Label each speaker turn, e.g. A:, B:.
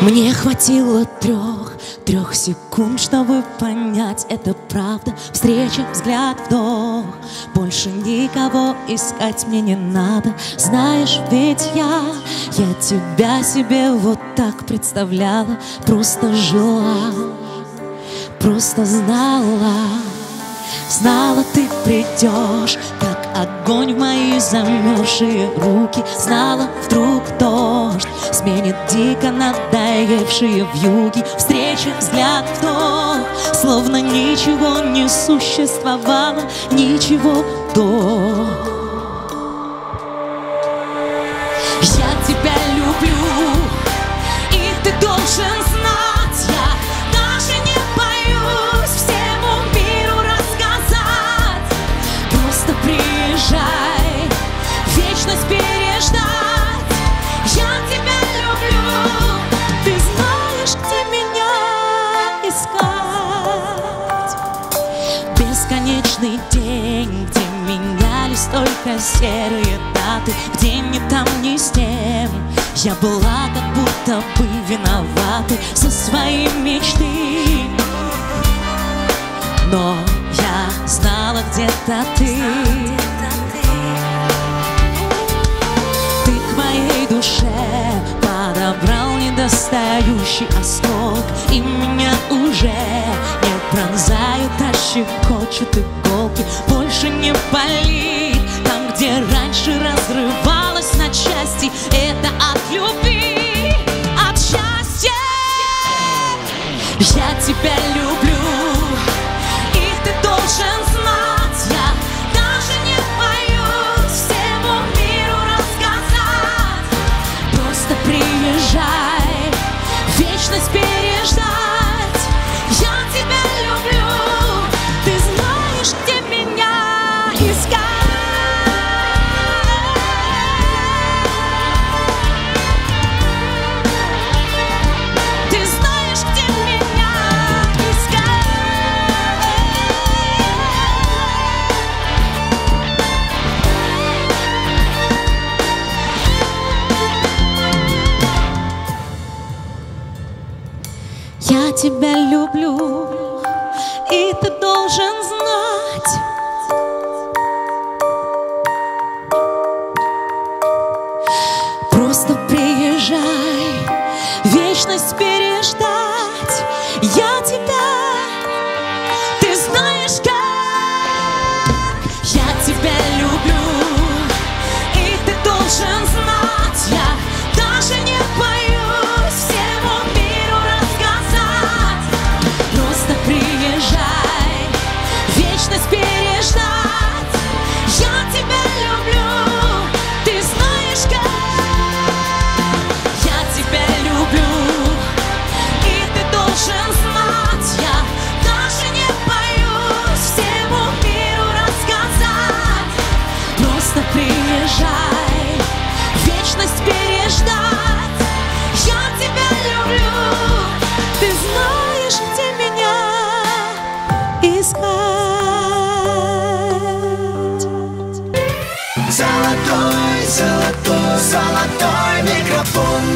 A: Мне хватило трех, трех секунд, чтобы понять, это правда. Встреча, взгляд, вдох. Больше никого искать мне не надо. Знаешь, ведь я, я тебя себе вот так представляла. Просто жила, просто знала. Знала, ты придешь, огонь в мои замерзшие руки. Знала, вдруг дождь сменит дико надоевшие вьюги. Встреча, взгляд, вдох, словно ничего не существовало Ничего до Бесконечный день, где менялись только серые даты Где ни там, ни с тем. Я была как будто бы виновата За свои мечты. Но я знала где-то ты. Ты к моей душе подобрал недостающий осколок И меня уже не пронзают, щекочут иголки. Больше не болит там, где раньше разрывалась на части. Это тебя люблю, и ты должен знать. Золотой, золотой, золотой микрофон.